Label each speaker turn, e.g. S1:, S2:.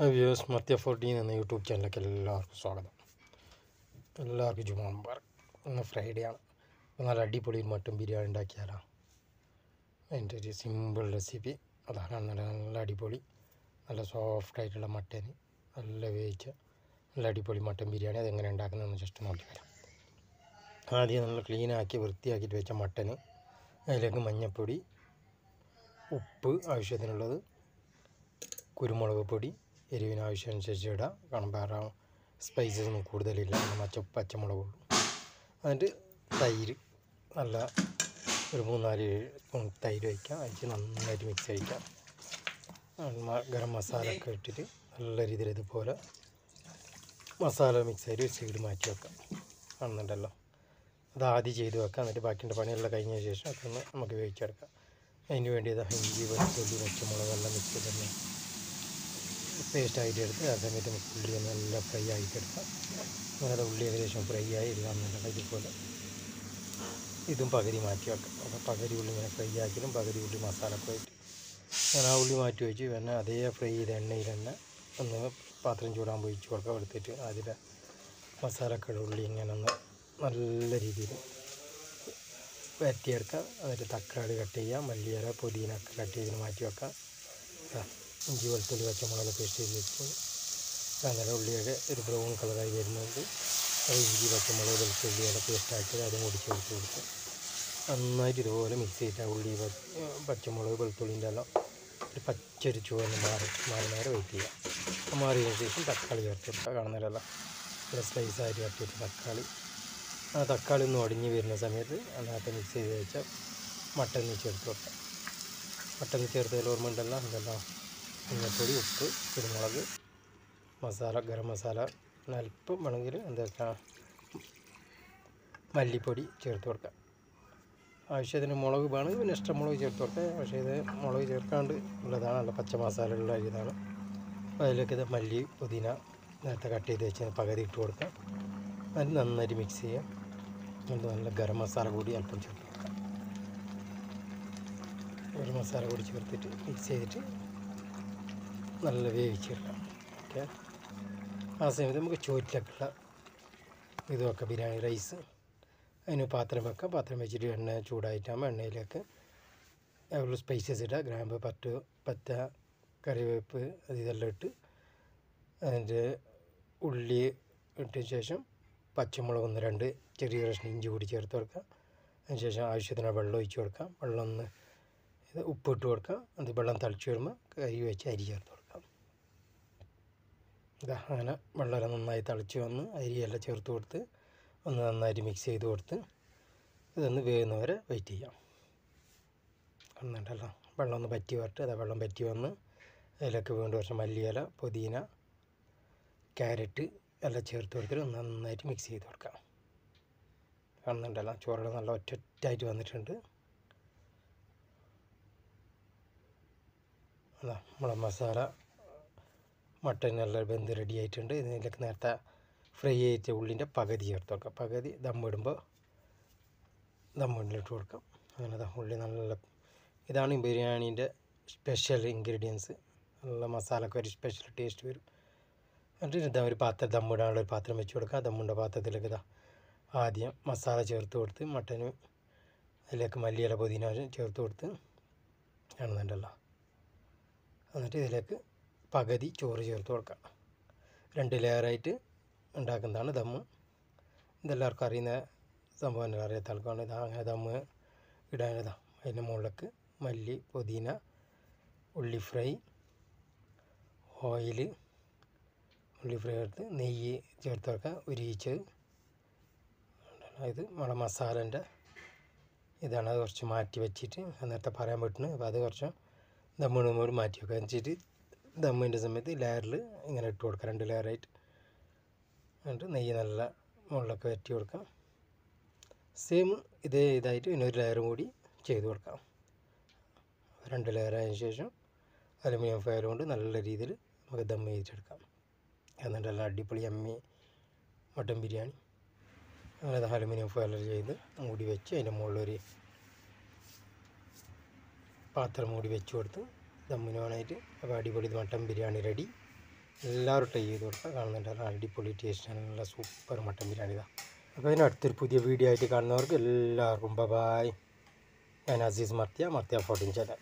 S1: Views മത്യ fourteen എന്ന YouTube ചാനലിലേക്ക് എല്ലാവർക്കും സ്വാഗതം. എല്ലാവർക്കും ജുമാ മുബാറക്. ഇന്ന് ഫ്രൈഡേ ആണ്. നല്ല അടിപൊളി മട്ടൻ ബിരിയാണി ഉണ്ടാക്കിയാലോ? അതിന്റെ ഒരു സിമ്പിൾ റെസിപ്പി അതാണ് നല്ല നല്ല അടിപൊളി നല്ല സോഫ്റ്റ് ആയിട്ടുള്ള മട്ടൻ നല്ല വേവിച്ച നല്ല അടിപൊളി മട്ടൻ ബിരിയാണി. അതെങ്ങനെ ഉണ്ടാക്കുന്നതെന്ന് ജസ്റ്റ് നോക്കി വരാം. ആദ്യം നമ്മൾ ക്ലീനാക്കി വൃത്തിയാക്കിയിട്ട് വെച്ച മട്ടന്. അതിലേക്ക് മഞ്ഞൾപ്പൊടി ഉപ്പ് ആവശ്യത്തിനുള്ളത് കുരുമുളക് പൊടി എരിവിന് ആവശ്യമനുസരിച്ച് ഇടാം കാരണം വേറെ സ്പൈസസ് ഒന്നും കൂടുതലില്ല. മച്ച പച്ചമുളകുള്ളൂ എന്നിട്ട് തൈര് നല്ല ഒരു മൂന്നാൽ സ്പൂൺ തൈര് വയ്ക്കാം. അതിച്ച് നന്നായിട്ട് മിക്സ് കഴിക്കാം ഗരം മസാല ഒക്കെ ഇട്ടിട്ട് നല്ല രീതിയിൽ ഇതുപോലെ മസാല മിക്സ് ആയിട്ട് സൈഡ് മാറ്റി വെക്കാം. കാണുന്നുണ്ടല്ലോ. അത് ആദ്യം ചെയ്ത് വെക്കാം. എന്നിട്ട് ബാക്കിന്റെ പണിയെല്ലാം കഴിഞ്ഞ ശേഷം അതൊന്ന് നമുക്ക് വേവിച്ചെടുക്കാം. അതിന് വേണ്ടി ഇതാ ഇഞ്ചി വെളുത്തുള്ളി പച്ചമുളകെല്ലാം മിക്സ് ചെയ്ത് പേസ്റ്റ് ആയിട്ട് എടുത്ത് ആ സമയത്ത് നമുക്ക് ഉള്ളി നല്ല ഫ്രൈ ആയിട്ട് എടുക്കാം അങ്ങനെ ഉള്ളി ഏകദേശം ഫ്രൈ ആയി ഇടാമെന്നുണ്ടെങ്കിൽ ഇതുപോലെ. ഇതും പകുതി മാറ്റി വെക്കാം. അപ്പോൾ പകുതി ഉള്ളി ഇങ്ങനെ ഫ്രൈ ആക്കിയാലും പകുതി ഉള്ളി മസാല പോയിട്ട് ഞാൻ ആ ഉള്ളി മാറ്റി വെച്ച് പിന്നെ അതേ ഫ്രൈ ചെയ്ത എണ്ണയിൽ തന്നെ ഒന്ന് പാത്രം ചൂടാൻ ഒഴിച്ച് കൊടുക്കാം. എടുത്തിട്ട് അതിലെ മസാലക്കട ഉള്ളി ഇങ്ങനെ ഒന്ന് നല്ല രീതിയിൽ വരട്ടിയെടുക്കാം. എന്നിട്ട് തക്കാളി കട്ട് ചെയ്യാം. മല്ലിയില പുതിന ഒക്കെ കട്ട് ചെയ്ത് മാറ്റി വെക്കാം. ഇഞ്ചി വെളുത്തുള്ളി പച്ചമുളക് പേസ്റ്റ് ചെയ്ത് വെച്ചു അങ്ങനെ ഉള്ളിയൊക്കെ ഒരു ബ്രൗൺ കളറായി വരുന്നുണ്ട്. അത് ഇഞ്ചി പച്ചമുളക് വെളുത്തുള്ളിയുടെ പേസ്റ്റ് ആക്കി അതും കൂടി ചേർത്ത് കൊടുത്ത് നന്നായിട്ട് ഇതുപോലെ മിക്സ് ചെയ്തിട്ട് ഉള്ളി പച്ചമുളക് വെളുത്തുള്ളിന്റെ എല്ലാം ഒരു പച്ചരി ചുവന്ന് മാറി മാറി നേരെ വെയിറ്റ് ചെയ്യുക. മാറിയതിന് ശേഷം തക്കാളി ചേർത്ത് കൊടുക്കുക. ഇവിടെ ഒരു സ്ലൈസ് ആയിട്ട് കട്ടിയിട്ട് തക്കാളി. ആ തക്കാളി ഒന്ന് ഒടിഞ്ഞ് വരുന്ന സമയത്ത് അതിനകത്ത് മിക്സ് ചെയ്ത് വെച്ചാൽ മട്ടൻ ചേർത്ത് വെക്കാം മട്ടൻ ചേർത്തതിൽ ഓർമ്മ ഉണ്ടല്ലോ എന്തെല്ലാം മഞ്ഞൾപ്പൊടി ഉപ്പ് കുരുമുളക് മസാല ഗരം മസാല അല്പം വേണമെങ്കിൽ എന്താ വെച്ചാൽ മല്ലിപ്പൊടി ചേർത്ത് കൊടുക്കാം. ആവശ്യത്തിന് മുളക് വേണമെങ്കിൽ പിന്നെ ഇഷ്ടം മുളക് ചേർത്ത് കൊടുക്കാം. പക്ഷേ ഇത് മുളക് ചേർക്കാണ്ട് ഉള്ളതാണ്. നല്ല പച്ച മസാല ഉള്ള ഇതാണ്. അപ്പോൾ അതിലേക്ക് ഇത് മല്ലി പുതിന നേരത്തെ കട്ട് ചെയ്ത് വെച്ച് പകുതി ഇട്ട് കൊടുക്കാം. അത് നന്നായിട്ട് മിക്സ് ചെയ്യാം. എന്നിട്ട് നല്ല ഗരം മസാല കൂടി അല്പം ചേർത്ത് കൊടുക്കാം. ഗരം മസാല കൂടി ചേർത്തിട്ട് മിക്സ് ചെയ്തിട്ട് നല്ല വേവിച്ചെടുക്കാം. ഓക്കെ? ആ സമയത്ത് നമുക്ക് ചോറ്റിലൊക്കെയുള്ള ഇത് വെക്കാം ബിരിയാണി റൈസ് അതിന് പാത്രം വെക്കാം. പാത്രം വെച്ചിട്ട് എണ്ണ ചൂടായിട്ടാകുമ്പോൾ എണ്ണയിലേക്ക് ഉള്ള സ്പൈസസ് ഇടുക. ഗ്രാമ്പ് പറ്റ പറ്റ കറിവേപ്പ് അത് ഇതെല്ലാം ഇട്ട് അതിന്റെ ഉള്ളി ഇട്ടതിന് ശേഷം പച്ചമുളക് ഒന്ന് രണ്ട് ചെറിയ കഷ്ണം ഇഞ്ചി കൂടി ചേർത്ത് കൊടുക്കാം അതിന് ശേഷം ആവശ്യത്തിന് വെള്ളം ഒഴിച്ച് കൊടുക്കാം. വെള്ളം ഒന്ന് ഇത് ഉപ്പിട്ട് കൊടുക്കാം. അത് വെള്ളം തിളച്ച് വരുമ്പോൾ കരി വെച്ച് അരി ചേർത്ത് ഇതാ അങ്ങനെ വെള്ളം നന്നായി തളിച്ച് വന്ന് അരിയെല്ലാം ചേർത്ത് കൊടുത്ത് ഒന്ന് നന്നായിട്ട് മിക്സ് ചെയ്ത് കൊടുത്ത് ഇതൊന്ന് വേകുന്നവരെ വെയിറ്റ് ചെയ്യാം. കാണുന്നുണ്ടല്ലോ വെള്ളം ഒന്ന് പറ്റി വരട്ട്. അതാ വെള്ളം പറ്റി വന്ന് അതിലൊക്കെ വീണ്ടും കുറച്ച് മല്ലിയില പുതിന ക്യാരറ്റ് എല്ലാം ചേർത്ത് കൊടുത്തിട്ട് ഒന്ന് നന്നായിട്ട് മിക്സ് ചെയ്ത് കൊടുക്കാം. കാണുന്നുണ്ടല്ലോ ചോറുകൾ നല്ല ഒറ്ററ്റായിട്ട് വന്നിട്ടുണ്ട്. അതാ മുളക് മസാല മട്ടൻ നല്ല വെന്ത് റെഡി ആയിട്ടുണ്ട്. ഇതിലേക്ക് നേരത്തെ ഫ്രൈ ചെയ്ത ഉള്ളിന്റെ പകുതി ചേർത്ത് കൊടുക്കാം പകുതി ദമ്മിടുമ്പോൾ ദമ്മിടിലിട്ട് കൊടുക്കാം. അങ്ങനെ ഉള്ളി നല്ല ഇതാണ് ബിരിയാണീന്റെ സ്പെഷ്യൽ ഇൻഗ്രീഡിയൻസ് നല്ല മസാലക്ക് ഒരു സ്പെഷ്യൽ ടേസ്റ്റ് വരും. എന്നിട്ട് ഒരു പാത്രം ദമ്മിടാനുള്ള ഒരു പാത്രം വെച്ച് കൊടുക്കുക ദമ്മുണ്ട പാത്രത്തിലേക്ക് ഇതാ ആദ്യം മസാല ചേർത്ത് കൊടുത്ത് മട്ടന് അതിലേക്ക് മല്ലിയില പുതിന ചേർത്ത് കൊടുത്ത് കാണുന്നുണ്ടല്ലോ. എന്നിട്ട് ഇതിലേക്ക് പകുതി ചോറ് ചേർത്ത് കൊടുക്കുക. രണ്ട് ലെയറായിട്ട് ഉണ്ടാക്കുന്നതാണ് ദമ്മ് ഇതെല്ലാവർക്കും അറിയുന്ന സംഭവം അറിയാത്ത ആൾക്കാണ് ഇതാ. അങ്ങനെ ദമ്മ് ഇടാനതാ അതിന്റെ മുകളിലേക്ക് മല്ലി പുതിന ഉള്ളി ഫ്രൈ ഓയിൽ ഉള്ളി ഫ്രൈ എടുത്ത് നെയ്യ് ചേർത്ത് വെക്കുക ഉരിയിച്ചത്. ഇത് നമ്മുടെ മസാലന്റെ ഇതാണ്. അത് കുറച്ച് മാറ്റി വെച്ചിട്ട് നേരത്തെ പറയാൻ പറ്റുന്നത് അപ്പോൾ അത് കുറച്ച് ദമ്മിടുമ്പോൾ മാറ്റി വെക്കുക. എന്നിട്ട് ദമ്മിന്റെ സമയത്ത് ലെയറിൽ ഇങ്ങനെ ഇട്ട് കൊടുക്കുക. രണ്ട് ലെയറായിട്ട്. എന്നിട്ട് നെയ്യ് നല്ല മുകളിലൊക്കെ വറ്റി കൊടുക്കാം സെയിം ഇതേ ഇതായിട്ട് പിന്നെ ഒരു ലെയറും കൂടി ചെയ്ത് കൊടുക്കാം. രണ്ട് ലെയറായതിനു ശേഷം അലുമിനിയം ഫയൽ കൊണ്ട് നല്ല രീതിയിൽ നമുക്ക് ദം ചെയ്തെടുക്കാം. എന്നിട്ട് നല്ല അടിപൊളി അമ്മി മട്ടൻ ബിരിയാണി. അങ്ങനെ അലുമിനിയം ഫോയിൽ ചെയ്ത് മൂടി വെച്ച് അതിന്റെ മുകളിലൊരു പാത്രം മൂടി വെച്ച് കൊടുത്ത് ദമ്മിന് വേണമായിട്ട് അപ്പോൾ അടിപൊളി മട്ടൻ ബിരിയാണി റെഡി. എല്ലാവരും ട്രൈ ചെയ്ത് കൊടുക്കുക കാണുന്നുണ്ട്. അടിപൊളി ടേസ്റ്റ് നല്ല സൂപ്പർ മട്ടൻ ബിരിയാണി ഇതാണ് അപ്പോൾ അതിന് അടുത്തൊരു പുതിയ വീഡിയോ ആയിട്ട് കാണുന്നവർക്ക് എല്ലാവർക്കും ബബായ് ഞാൻ അസീസ് മർത്തിയ മർത്തിയ ഫോർട്ടീൻ ചാനൽ